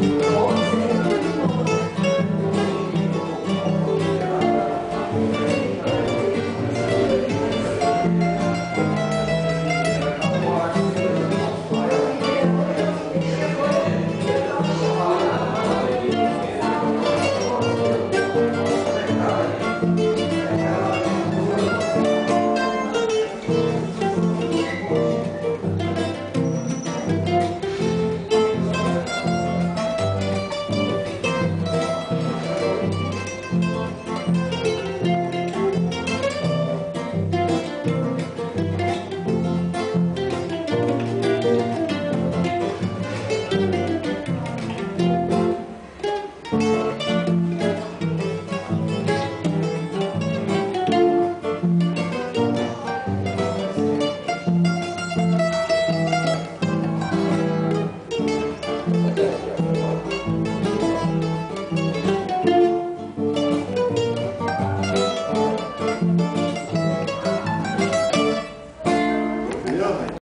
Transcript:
Oh.